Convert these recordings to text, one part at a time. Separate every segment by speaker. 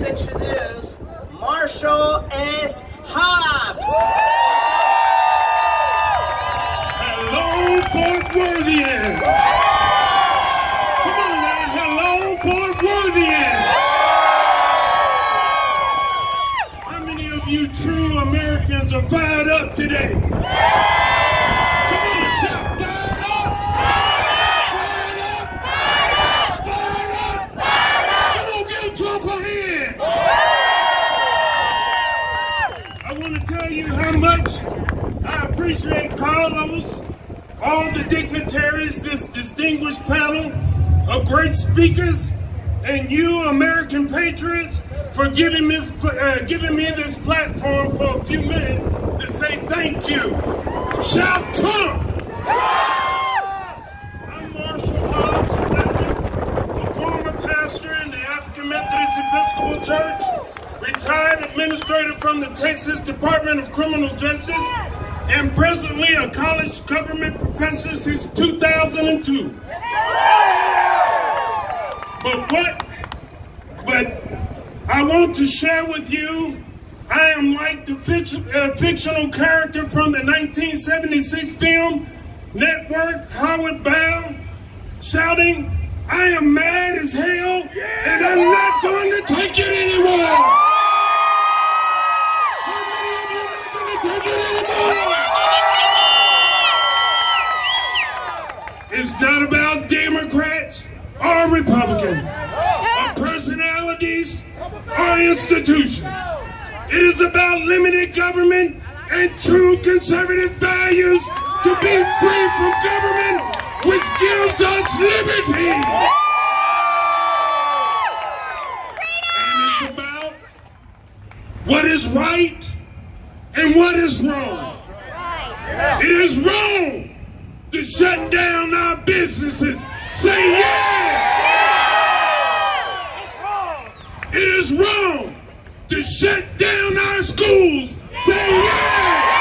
Speaker 1: let's introduce Marshall S. Hobbs.
Speaker 2: Hello, Fort Worthians. Come on now, hello, Fort Worthians. How many of you true Americans are fired up today? Come on, shout, fired up! Fired up! Fired up! Come on, give Trump a hand! I want to tell you how much I appreciate all the dignitaries, this distinguished panel of great speakers, and you, American patriots, for giving me, uh, giving me this platform for a few minutes to say thank you. Shout Trump! I'm Marshall Hobbs, a former pastor in the African Methodist Episcopal Church, retired administrator from the Texas Department of Criminal Justice, and presently a college government professor since 2002. But what? But I want to share with you, I am like the uh, fictional character from the 1976 film Network, Howard Bound, shouting, I am mad as hell, It's not about Democrats or Republicans, or personalities or institutions. It is about limited government and true conservative values to be free from government, which gives us liberty. And it's about what is right and what is wrong. It is wrong to shut down our businesses. Say yeah! It is wrong to shut down our schools. Say yeah!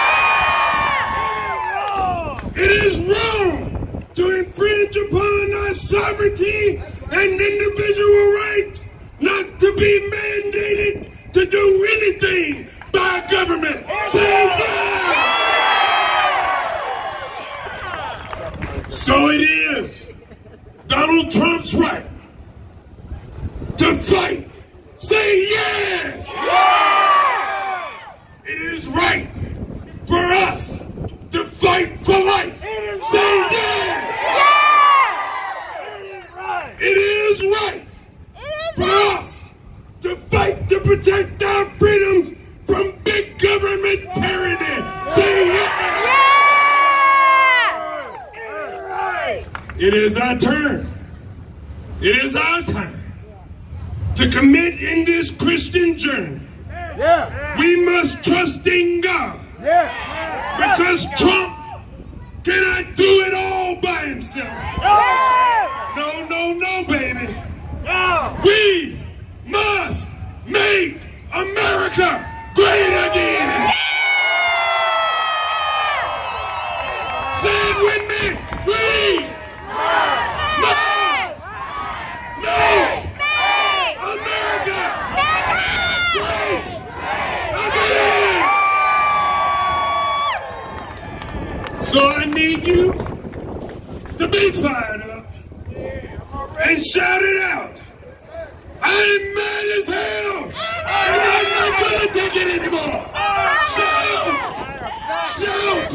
Speaker 2: It is wrong to infringe upon our sovereignty and individual rights, not to be mandated to do anything by government. Say yeah! So it is. Donald Trump's right to fight. Say yes! It is right for us to fight for life. Say yes! It is right for us to fight to protect our freedoms from big government tyranny. Say yes! It is our turn. It is our time to commit in this Christian journey. We must trust in God because Trump cannot do it all by himself. No, no, no, baby. We must make America great again. Say it with me. We must make America great again. So I need you to be fired up and shout it out. I'm mad as hell, and I'm not gonna take it anymore. Shout! Shout!